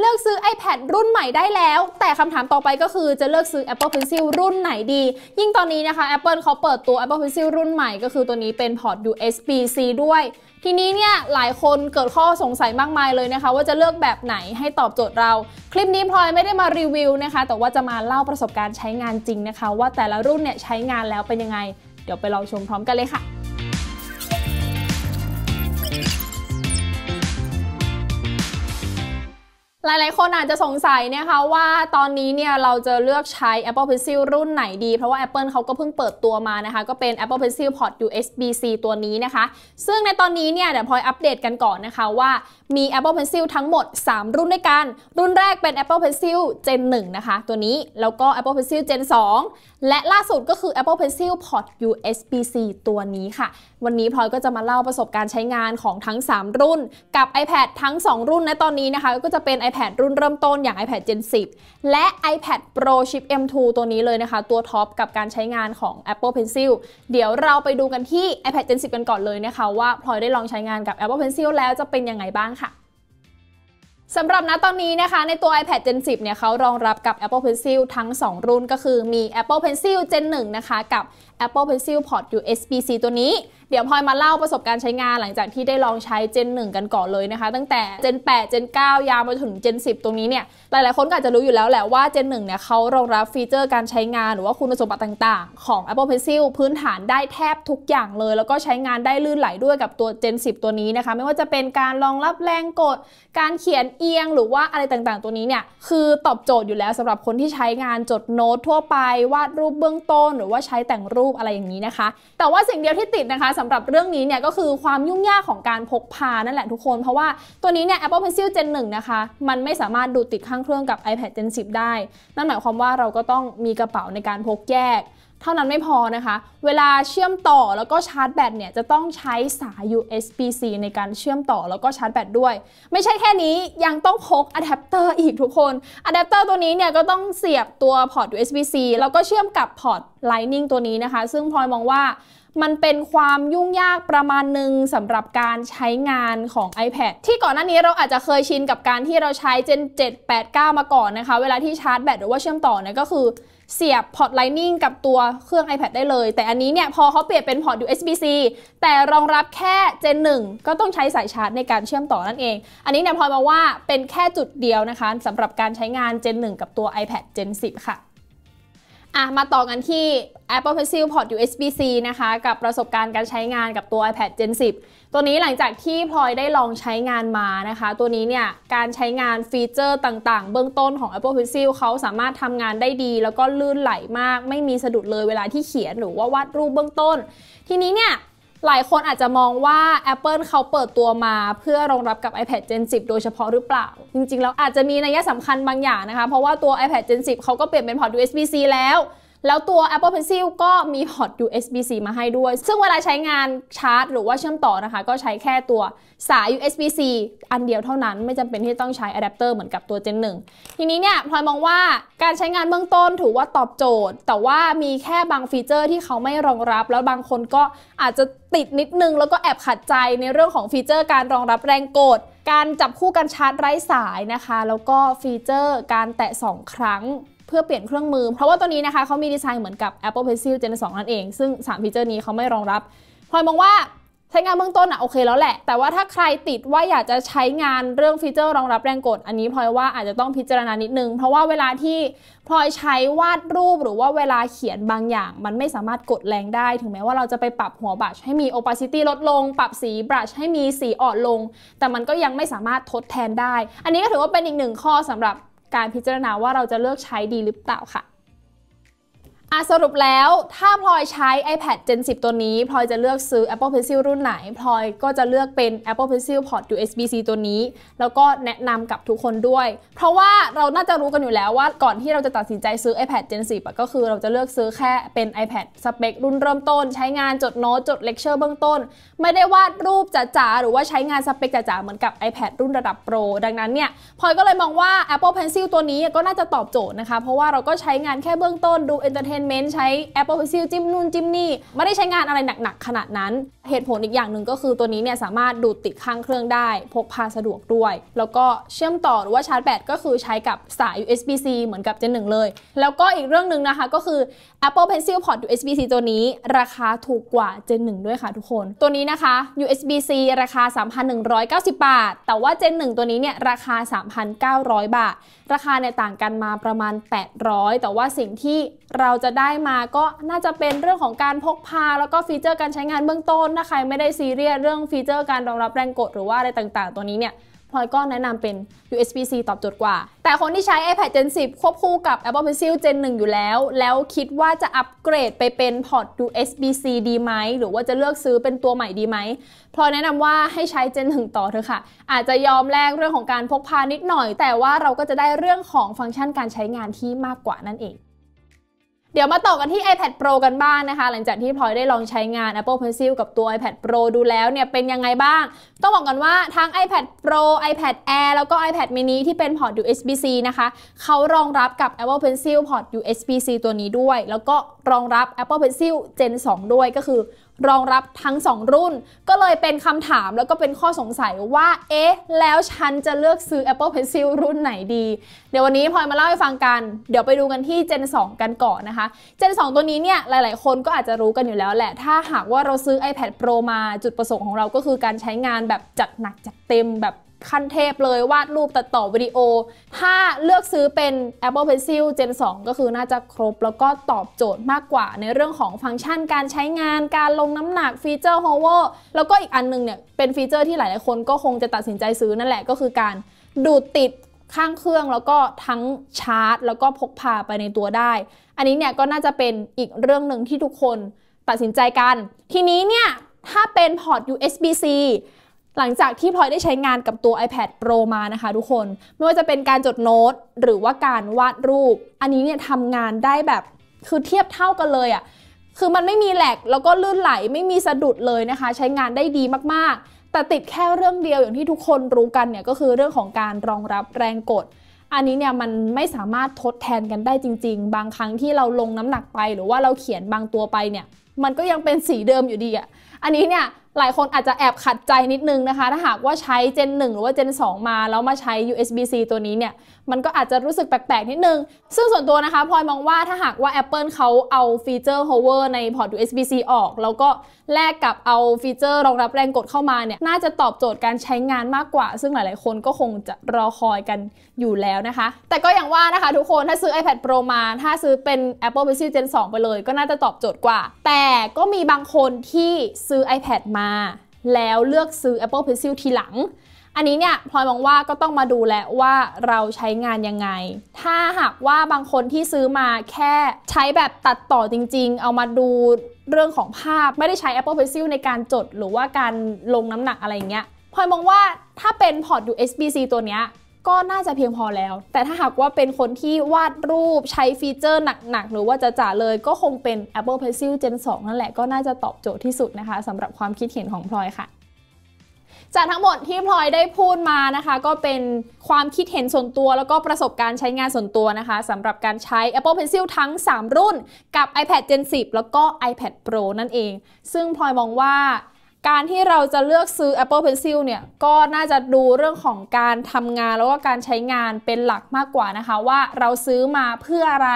เลือกซื้อ iPad รุ่นใหม่ได้แล้ว แต่คำถามต่อไปก็คือจะเลือกซื้อ Apple Pencil รุ่นไหนดี ยิ่งตอนนี้นะคะ Apple เขาเปิดตัว Apple Pencil รุ่นใหม่ก็คือตัวนี้เป็นพอร์ต USB-C ด้วย ทีนี้เนี่ยหลายคนเกิดข้อสงสัยมากมายเลยนะคะ ว่าจะเลือกแบบไหนให้ตอบโจทย์เรา คลิปนี้พลอยไม่ได้มารีวิวนะคะ แต่ว่าจะมาเล่าประสบการณ์ใช้งานจริงนะคะ ว่าแต่ละรุ่นเนี่ยใช้งานแล้วเป็นยังไง เดี๋ยวไปลองชมพร้อมกันเลยค่ะ หลายๆ คนอาจจะสงสัยนะคะว่าตอนนี้เนี่ยเราจะเลือกใช้ Apple Pencil รุ่นไหนดี เพราะว่า Apple เขาก็เพิ่งเปิดตัวมานะคะ ก็เป็น Apple Pencil Port USB-C ตัวนี้นะคะ ซึ่งในตอนนี้เนี่ยเดี๋ยวพลอยอัปเดตกันก่อนนะคะว่ามี Apple Pencil ทั้งหมด 3 รุ่นด้วยกัน รุ่นแรกเป็น Apple Pencil Gen 1 นะคะ ตัวนี้แล้วก็ Apple Pencil Gen 2 และล่าสุดก็คือ Apple Pencil Port USB-C ตัวนี้ค่ะวันนี้พลอยก็จะมาเล่าประสบการณ์ใช้งานของทั้ง 3 รุ่น กับ iPad ทั้ง 2 รุ่นในตอนนี้นะคะ ก็จะเป็น iPad รุ่นเริ่มต้นอย่าง iPad Gen 10 และ iPad Pro Chip M2 ตัวนี้เลยนะคะ ตัวท็อปกับการใช้งานของ Apple Pencil เดี๋ยวเราไปดูกันที่ iPad Gen 10 กันก่อนเลยนะคะว่าพลอยได้ลองใช้งานกับ Apple Pencil แล้วจะเป็นยังไงบ้างค่ะสำหรับณตอนนี้นะคะ ในตัว iPad Gen 10 เนี่ยเขารองรับกับ Apple Pencil ทั้ง 2 รุ่นก็คือมี Apple Pencil Gen 1 นะคะ กับ Apple Pencil Port USB-C ตัวนี้ เดี๋ยวพลอยมาเล่าประสบการณ์ใช้งานหลังจากที่ได้ลองใช้ Gen 1 กันก่อนเลยนะคะ ตั้งแต่ Gen 8 Gen 9 ยาวมาถึง Gen 10 ตรงนี้เนี่ย หลายๆ คนก็อาจจะรู้อยู่แล้วแหละว่า Gen 1 เนี่ยเขารองรับฟีเจอร์การใช้งานหรือว่าคุณสมบัติต่างๆ ของ Apple Pencil พื้นฐานได้แทบทุกอย่างเลย แล้วก็ใช้งานได้ลื่นไหลด้วยกับตัว Gen 10 ตัวนี้นะคะ ไม่ว่าจะเป็นการรองรับแรงกด การเขียนเอียงหรือว่าอะไรต่างๆ ตัวนี้เนี่ยคือตอบโจทย์อยู่แล้วสำหรับคนที่ใช้งานจดโน้ตทั่วไปวาดรูปเบื้องต้น หรือว่าใช้แต่งรูปอะไรอย่างนี้นะคะ แต่ว่าสิ่งเดียวที่ติดนะคะสำหรับเรื่องนี้เนี่ยก็คือความยุ่งยากของการพกพานั่นแหละทุกคน เพราะว่าตัวนี้เนี่ย Apple Pencil Gen 1 นะคะ มันไม่สามารถดูติดข้างเครื่องกับ iPad Gen 10 ได้ นั่นหมายความว่าเราก็ต้องมีกระเป๋าในการพกแยกเท่านั้นไม่พอนะคะ เวลาเชื่อมต่อแล้วก็ชาร์จแบตเนี่ยจะต้องใช้สาย USB-C ในการเชื่อมต่อแล้วก็ชาร์จแบตด้วย ไม่ใช่แค่นี้ยังต้องพกอะแดปเตอร์อีกทุกคนอะแดปเตอร์ตัวนี้เนี่ยก็ต้องเสียบตัวพอร์ต USB-C แล้วก็เชื่อมกับพอร์ต Lightning ตัวนี้นะคะ ซึ่งพลอยมองว่า มันเป็นความยุ่งยากประมาณหนึ่งสำหรับการใช้งานของ iPad ที่ก่อนหน้านี้เราอาจจะเคยชินกับการที่เราใช้ Gen 7 8 9 มาก่อนนะคะ เวลาที่ชาร์จแบตหรือว่าเชื่อมต่อเนี่ยก็คือเสียบพอร์ต Lightning กับตัวเครื่อง iPad ได้เลย แต่อันนี้เนี่ยพอเขาเปลี่ยนเป็นพอร์ต USB-C แต่รองรับแค่ Gen 1 ก็ต้องใช้สายชาร์จในการเชื่อมต่อนั่นเอง อันนี้เนี่ยพอมาว่าเป็นแค่จุดเดียวนะคะสำหรับการใช้งาน Gen 1 กับตัว iPad Gen 10 ค่ะ อะมาต่อกันที่ Apple Pencil Port USB-C นะคะ กับประสบการณ์การใช้งานกับตัว iPad Gen 10 ตัวนี้หลังจากที่พลอยได้ลองใช้งานมานะคะ ตัวนี้เนี่ยการใช้งานฟีเจอร์ต่างๆ เบื้องต้นของ Apple Pencil เขาสามารถทำงานได้ดี แล้วก็ลื่นไหลมาก ไม่มีสะดุดเลยเวลาที่เขียนหรือว่าวาดรูปเบื้องต้น ทีนี้เนี่ย หลายคนอาจจะมองว่า Apple เขาเปิดตัวมาเพื่อรองรับกับ iPad Gen 10 โดยเฉพาะหรือเปล่า จริงๆ แล้วอาจจะมีนัยสำคัญบางอย่างนะคะ เพราะว่าตัว iPad Gen 10 เขาก็เปลี่ยนเป็นพอร์ต USB-C แล้ว แล้วตัว Apple Pencil ก็มี port USB-C มาให้ด้วย ซึ่งเวลาใช้งานชาร์จ หรือว่าเชื่อมต่อนะคะ ก็ใช้แค่ตัวสาย USB-C อันเดียวเท่านั้น ไม่จำเป็นที่ต้องใช้อะแดปเตอร์เหมือนกับตัว Gen 1 ทีนี้เนี่ยพลอยมองว่าการใช้งานเบื้องต้นถือว่าตอบโจทย์ แต่ว่ามีแค่บาง feature ที่เขาไม่รองรับ แล้วบางคนก็อาจจะติดนิดนึง แล้วก็แอบขัดใจในเรื่องของ feature การรองรับแรงกดการจับคู่กันชาร์จไร้สายนะคะ แล้วก็ feature การแตะ 2 ครั้ง เพื่อเปลี่ยนเครื่องมือ เพราะว่าตัวนี้นะคะเขามีดีไซน์เหมือนกับ Apple Pencil Gen 2 นั่นเอง ซึ่ง 3 feature นี้เขาไม่รองรับพลอยมองว่าใช้งานเบื้องต้นอะโอเคแล้วแหละ แต่ว่าถ้าใครติดว่าอยากจะใช้งานเรื่อง feature รองรับแรงกด อันนี้พลอยว่าอาจจะต้องพิจารณานิดนึง เพราะว่าเวลาที่พลอยใช้วาดรูปหรือว่าเวลาเขียนบางอย่าง มันไม่สามารถกดแรงได้ ถึงแม้ว่าเราจะไปปรับหัวบัชให้มี opacity ลดลง ปรับสีบรัชให้มีสีอ่อนลง แต่มันก็ยังไม่สามารถทดแทนได้ อันนี้ก็ถือว่าเป็นอีกหนึ่งข้อสำหรับ การพิจารณาว่าเราจะเลือกใช้ดีหรือเปล่าค่ะ อะสรุปแล้วถ้าพลอยใช้ iPad Gen 10 ตัวนี้ พลอยจะเลือกซื้อ Apple Pencil รุ่นไหน พลอยก็จะเลือกเป็น Apple Pencil Port USB-C ตัวนี้ แล้วก็แนะนำกับทุกคนด้วย เพราะว่าเราน่าจะรู้กันอยู่แล้วว่าก่อนที่เราจะตัดสินใจซื้อ iPad Gen 10 ก็คือเราจะเลือกซื้อแค่เป็น iPad สเปครุ่นเริ่มต้น ใช้งานจดโน้ตจดเลคเชอร์เบื้องต้น ไม่ได้วาดรูปจ๋าๆหรือว่าใช้งานสเปคจ๋าๆเหมือนกับ iPad รุ่นระดับ Pro ดังนั้นเนี่ยพลอยก็เลยมองว่า Apple Pencil ตัวนี้ก็น่าจะตอบโจทย์นะคะเพราะว่าเราก็ใช้งานแค่เบื้องต้นดู entertainment ใช้ Apple Pencil จิ้มนู่นจิ้มนี่ ไม่ได้ใช้งานอะไรหนัก ๆ ขนาดนั้น เหตุผลอีกอย่างหนึ่งก็คือตัวนี้เนี่ยสามารถดูดติดข้างเครื่องได้ พกพาสะดวกด้วย แล้วก็เชื่อมต่อหรือว่าชาร์จแบตก็คือใช้กับสาย USB-C เหมือนกับ Gen 1เลย แล้วก็อีกเรื่องหนึ่งนะคะก็คือ Apple Pencil Port USB-C ตัวนี้ ราคาถูกกว่า Gen 1ด้วยค่ะทุกคน ตัวนี้นะคะ USB-C ราคา 3,190 บาท แต่ว่า Gen 1ตัวนี้เนี่ยราคา 3,900 บาท ราคาเนี่ยต่างกันมาประมาณ 800 แต่ว่าสิ่งที่เราจะได้มาก็น่าจะเป็นเรื่องของการพกพา แล้วก็ feature การใช้งานเบื้องต้นถ้าใครไม่ได้ซีเรียสเรื่อง feature การรองรับแรงกดหรือว่าอะไรต่างๆ ตัวนี้เนี่ยพลอยก็แนะนำเป็น USB-C ตอบโจทย์กว่า แต่คนที่ใช้ iPad Gen 10 ควบคู่กับ Apple Pencil Gen 1 อยู่แล้ว แล้วคิดว่าจะอัปเกรดไปเป็นพอร์ต USB-C ดีไหม หรือว่าจะเลือกซื้อเป็นตัวใหม่ดีไหมพลอยแนะนำว่าให้ใช้ Gen 1 ต่อเถอะค่ะ อาจจะยอมแลกเรื่องของการพกพานิดหน่อย แต่ว่าเราก็จะได้เรื่องของฟังก์ชันการใช้งานที่มากกว่านั่นเอง เดี๋ยวมาต่อกันที่ iPad Pro กันบ้างนะคะ หลังจากที่พลอยได้ลองใช้งาน Apple Pencil กับตัว iPad Pro ดูแล้วเนี่ยเป็นยังไงบ้าง ต้องบอกกันว่าทั้ง iPad Pro iPad Air แล้วก็ iPad mini ที่เป็นพอร์ต USB-C นะคะเขารองรับกับ Apple Pencil port USB-C ตัวนี้ด้วย แล้วก็รองรับ Apple Pencil Gen 2 ด้วยก็คือ รองรับทั้ง 2 รุ่น ก็เลยเป็นคำถามแล้วก็เป็นข้อสงสัยว่า เอ๊ะ แล้วฉันจะเลือกซื้อ Apple Pencil รุ่นไหนดี เดี๋ยววันนี้พลอยมาเล่าให้ฟังกัน เดี๋ยวไปดูกันที่ Gen 2 กันก่อนนะคะ Gen 2 ตัวนี้เนี่ยหลาย ๆ คนก็อาจจะรู้กันอยู่แล้วแหละ ถ้าหากว่าเราซื้อ iPad Pro มาจุดประสงค์ของเราก็คือการใช้งานแบบจัดหนักจัดเต็มแบบ ขั้นเทพเลยวาดรูปตัดต่อวิดีโอ ถ้าเลือกซื้อเป็น Apple Pencil Gen 2 ก็คือน่าจะครบแล้วก็ตอบโจทย์มากกว่าในเรื่องของฟังก์ชันการใช้งานการลงน้ำหนัก feature hover แล้วก็อีกอันนึงเนี่ยเป็นฟีเจอร์ที่หลายๆคนก็คงจะตัดสินใจซื้อนั่นแหละก็คือการดูดติดข้างเครื่องแล้วก็ทั้งชาร์จ แล้วก็พกพาไปในตัวได้ อันนี้เนี่ยก็น่าจะเป็นอีกเรื่องหนึ่งที่ทุกคนตัดสินใจกัน ทีนี้เนี่ยถ้าเป็นพอร์ต USB-C หลังจากที่พลอยได้ใช้งานกับตัว iPad Pro มานะคะทุกคน ไม่ว่าจะเป็นการจดโน้ตหรือว่าการวาดรูป อันนี้เนี่ยทำงานได้แบบคือเทียบเท่ากันเลยอะ่ะคือมันไม่มีแหลกแล้วก็ลื่นไหลไม่มีสะดุดเลยนะคะ ใช้งานได้ดีมากๆ แต่ติดแค่เรื่องเดียวอย่างที่ทุกคนรู้กันเนี่ยก็คือเรื่องของการรองรับแรงกด อันนี้เนี่ยมันไม่สามารถทดแทนกันได้จริง ๆ บางครั้งที่เราลงน้ำหนักไป หรือว่าเราเขียนบางตัวไปเนี่ย มันก็ยังเป็นสีเดิมอยู่ดีอะค่ะอันนี้เนี่ย หลายคนอาจจะแอบขัดใจนิดนึงนะคะ ถ้าหากว่าใช้ Gen 1 หรือว่า Gen 2 มาแล้วมาใช้ USB-C ตัวนี้เนี่ย มันก็อาจจะรู้สึกแปลกๆ นิดนึง ซึ่งส่วนตัวนะคะพลอยมองว่าถ้าหากว่า Apple เขาเอาฟีเจอร์ hover ในพอร์ต USB-C ออก แล้วก็แลกกับเอาฟีเจอร์รองรับแรงกดเข้ามาเนี่ย น่าจะตอบโจทย์การใช้งานมากกว่า ซึ่งหลายๆ คนก็คงจะรอคอยกันอยู่แล้วนะคะ แต่ก็อย่างว่านะคะทุกคนถ้าซื้อ iPad Pro มา ถ้าซื้อเป็น Apple Pencil Gen 2 ไปเลย ก็น่าจะตอบโจทย์กว่า แต่ก็มีบางคนที่ซื้อ iPad มาแล้วเลือกซื้อ Apple Pencil ทีหลัง อันนี้เนี่ยพลอยมองว่าก็ต้องมาดูแลว่าเราใช้งานยังไง ถ้าหากว่าบางคนที่ซื้อมาแค่ใช้แบบตัดต่อจริง ๆ เอามาดูเรื่องของภาพไม่ได้ใช้ Apple Pencil ในการจดหรือว่าการลงน้ำหนักอะไรเงี้ยพลอยมองว่าถ้าเป็นพอร์ต USB-C ตัวเนี้ย ก็น่าจะเพียงพอแล้ว แต่ถ้าหากว่าเป็นคนที่วาดรูปใช้ฟีเจอร์หนักๆ หรือว่าจะจ๋าเลยก็คงเป็น Apple Pencil Gen 2 นั่นแหละก็น่าจะตอบโจทย์ที่สุดนะคะสำหรับความคิดเห็นของพลอยค่ะจากทั้งหมดที่พลอยได้พูดมานะคะ ก็เป็นความคิดเห็นส่วนตัว แล้วก็ประสบการณ์ใช้งานส่วนตัวนะคะสำหรับการใช้ Apple Pencil ทั้ง 3 รุ่น กับ iPad Gen 10 แล้วก็ iPad Pro นั่นเอง ซึ่งพลอยมองว่า การที่เราจะเลือกซื้อ Apple Pencil เนี่ยก็น่าจะดูเรื่องของการทำงานแล้วก็การใช้งานเป็นหลักมากกว่านะคะ ว่าเราซื้อมาเพื่ออะไร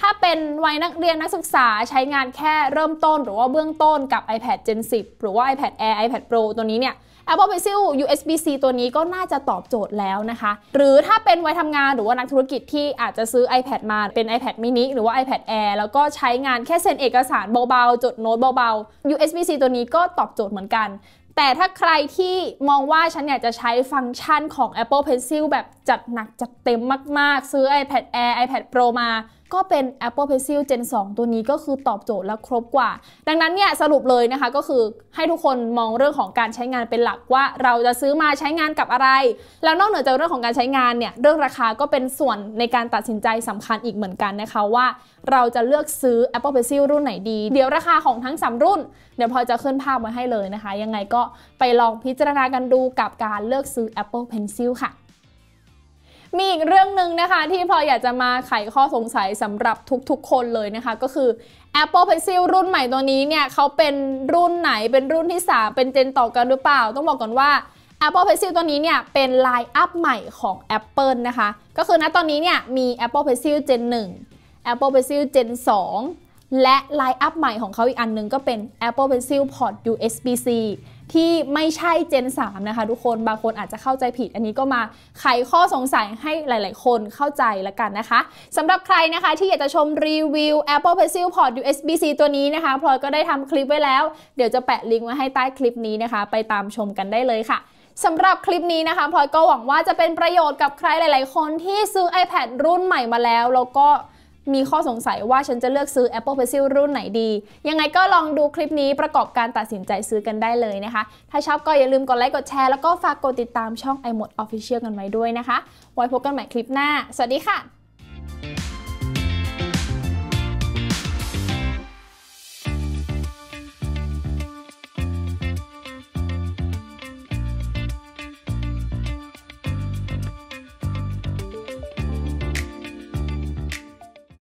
ถ้าเป็นวัยนักเรียนนักศึกษาใช้งานแค่เริ่มต้น หรือว่าเบื้องต้นกับ iPad Gen 10 หรือว่า iPad Air iPad Pro ตัวนี้เนี่ย Apple Pencil USB-C ตัวนี้ก็น่าจะตอบโจทย์แล้วนะคะ หรือถ้าเป็นวัยทำงานหรือว่านักธุรกิจที่อาจจะซื้อ iPad มาเป็น iPad mini หรือว่า iPad Air แล้วก็ใช้งานแค่เซ็นเอกสารเบาๆ จดโน้ตเบาๆ USB-C ตัวนี้ก็ตอบโจทย์เหมือนกันแต่ถ้าใครที่มองว่าฉันอยากจะใช้ฟังก์ชันของ Apple Pencil แบบจัดหนักจัดเต็มมาก ๆ ซื้อ iPad Air iPad Pro มาก็เป็น Apple Pencil Gen 2 ตัวนี้ก็คือตอบโจทย์และครบกว่า ดังนั้นเนี่ยสรุปเลยนะคะก็คือให้ทุกคนมองเรื่องของการใช้งานเป็นหลักว่าเราจะซื้อมาใช้งานกับอะไร แล้วนอกเหนือจากเรื่องของการใช้งานเนี่ยเรื่องราคาก็เป็นส่วนในการตัดสินใจสำคัญอีกเหมือนกันนะคะว่า เราจะเลือกซื้อ Apple Pencil รุ่นไหนดี เดี๋ยวราคาของทั้ง 3 รุ่น เดี๋ยวพอจะขึ้นภาพไว้ให้เลยนะคะ ยังไงก็ไปลองพิจารณากันดูกับการเลือกซื้อ Apple Pencil ค่ะ มีอีกเรื่องหนึ่งนะคะที่พลอยอยากจะมาไขข้อสงสัยสำหรับทุกๆ คนเลยนะคะ ก็คือ Apple Pencil รุ่นใหม่ตัวนี้เนี่ยเขาเป็นรุ่นไหนเป็นรุ่นที่ 3 เป็น Gen ต่อกันหรือเปล่า ต้องบอกก่อนว่า Apple Pencil ตัวนี้เนี่ยเป็นไลน์อัพใหม่ของ Apple นะคะ ก็คือณตอนนี้เนี่ยมี Apple Pencil Gen 1 Apple Pencil Gen 2 และไลน์อัพใหม่ของเขาอีกอันหนึ่งก็เป็น Apple Pencil Port USB-C ที่ไม่ใช่ Gen 3นะคะ ทุกคนบางคนอาจจะเข้าใจผิด อันนี้ก็มาไขข้อสงสัยให้หลาย ๆ คนเข้าใจละกันนะคะสำหรับใครนะคะที่อยากจะชมรีวิว Apple Pencil Port USB-C ตัวนี้นะคะพลอยก็ได้ทำคลิปไว้แล้ว เดี๋ยวจะแปะลิงก์ไว้ให้ใต้คลิปนี้นะคะ ไปตามชมกันได้เลยค่ะสำหรับคลิปนี้นะคะพลอยก็หวังว่าจะเป็นประโยชน์กับใครหลาย ๆ คนที่ซื้อ iPad รุ่นใหม่มาแล้วแล้วก็ มีข้อสงสัยว่าฉันจะเลือกซื้อ Apple Pencil รุ่นไหนดี ยังไงก็ลองดูคลิปนี้ประกอบการตัดสินใจซื้อกันได้เลยนะคะ ถ้าชอบก็อย่าลืมกดไลค์กดแชร์แล้วก็ฝากกดติดตามช่อง iMode Official กันไว้ด้วยนะคะ ไว้พบกันใหม่คลิปหน้า สวัสดีค่ะ